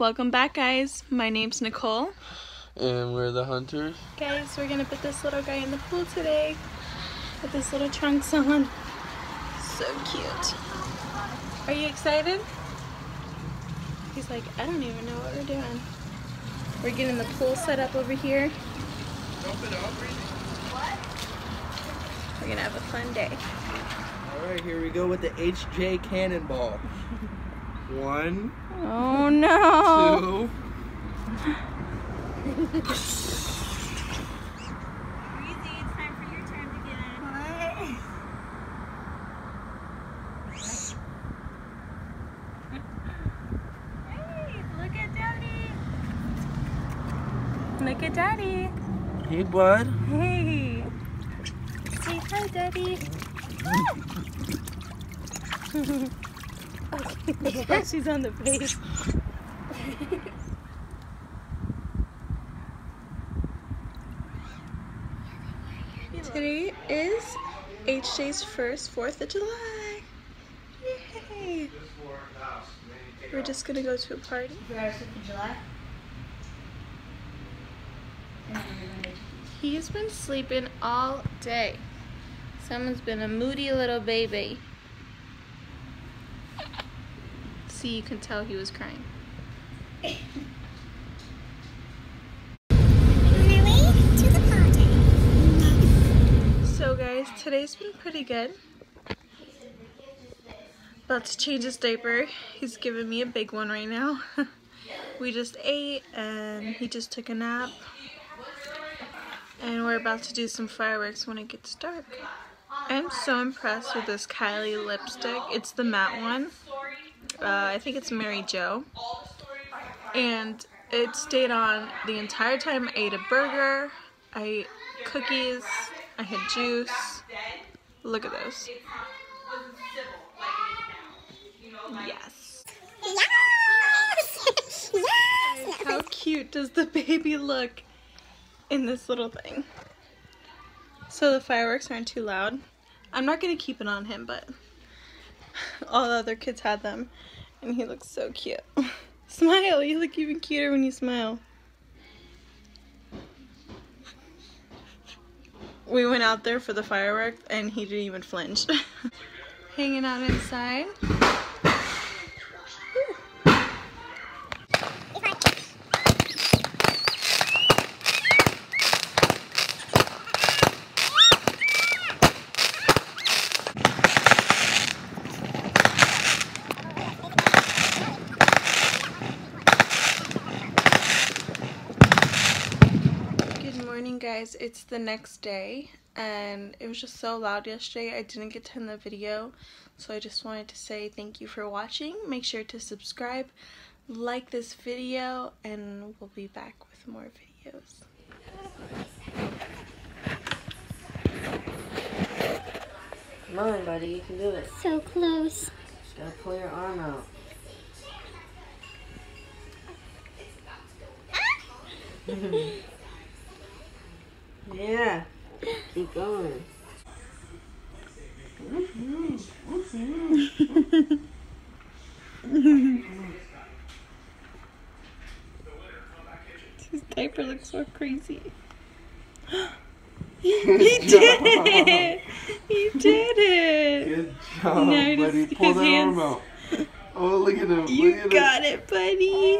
Welcome back, guys. My name's Nicole. And we're the hunters. Guys, we're gonna put this little guy in the pool today. Put this little trunks on. So cute. Are you excited? He's like, I don't even know what we're doing. We're getting the pool set up over here. We're gonna have a fun day. Alright, here we go with the HJ Cannonball. One, Oh no! two. Breezy, it's time for your turn to get in. Hey, look at Daddy. Look at Daddy. Hey, bud. Hey. Say hi, Daddy. okay, she's on the base. Today is HJ's first 4th of July. Yay! We're just gonna go to a party. He's been sleeping all day. Someone's been a moody little baby. See, you can tell he was crying. So guys, today's been pretty good. About to change his diaper. He's giving me a big one right now. we just ate and he just took a nap. And we're about to do some fireworks when it gets dark. I'm so impressed with this Kylie lipstick. It's the matte one. Uh, I think it's Mary Jo. And it stayed on the entire time I ate a burger. I ate cookies. I had juice. Look at those. Yes. How cute does the baby look in this little thing? So the fireworks aren't too loud. I'm not going to keep it on him, but all the other kids had them. And he looks so cute. Smile! You look even cuter when you smile. We went out there for the fireworks and he didn't even flinch. Hanging out inside. Good morning, guys. It's the next day, and it was just so loud yesterday. I didn't get to end the video, so I just wanted to say thank you for watching. Make sure to subscribe, like this video, and we'll be back with more videos. Come on, buddy, you can do it. So close. Just gotta pull your arm out. yeah, keep going. His diaper looks so crazy. he did it! He did it! Good job, Now buddy. Pull his that arm out. Oh, look at him. You look at him. got it, buddy!